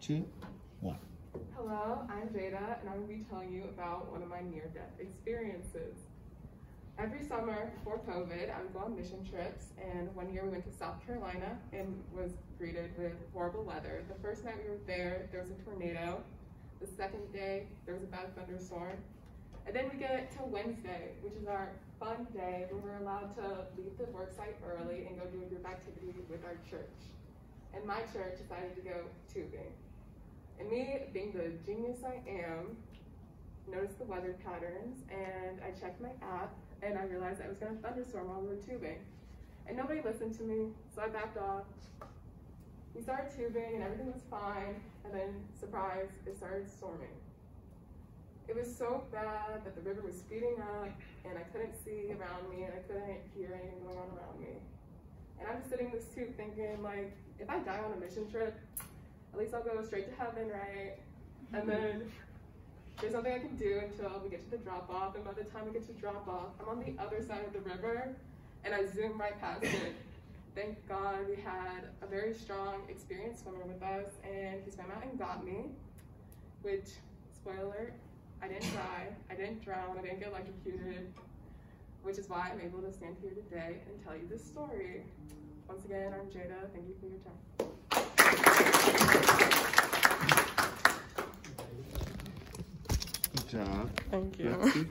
two, one. Hello, I'm Jada, and I'm going to be telling you about one of my near-death experiences. Every summer before COVID, I would go on mission trips, and one year we went to South Carolina and was greeted with horrible weather. The first night we were there, there was a tornado. The second day, there was a bad thunderstorm. And then we get to Wednesday, which is our fun day when we're allowed to leave the work site early and go do a group activity with our church. And my church decided to go tubing. And me, being the genius I am, noticed the weather patterns and I checked my app and I realized I was gonna thunderstorm while we were tubing. And nobody listened to me, so I backed off. We started tubing and everything was fine, and then, surprise, it started storming. It was so bad that the river was speeding up and I couldn't see around me and I couldn't hear anything going on. And I'm just sitting in this tube thinking like, if I die on a mission trip, at least I'll go straight to heaven, right? And mm-hmm. then there's nothing I can do until we get to the drop off. And by the time we get to the drop off, I'm on the other side of the river and I zoom right past it. Thank God we had a very strong, experienced swimmer with us and he swam out and got me, which, spoiler, alert, I didn't die, I didn't drown, I didn't get electrocuted, which is why I'm able to stand here today and tell you this story. Once again, I'm Jada. Thank you for your time. Good job. Thank you. Lexi?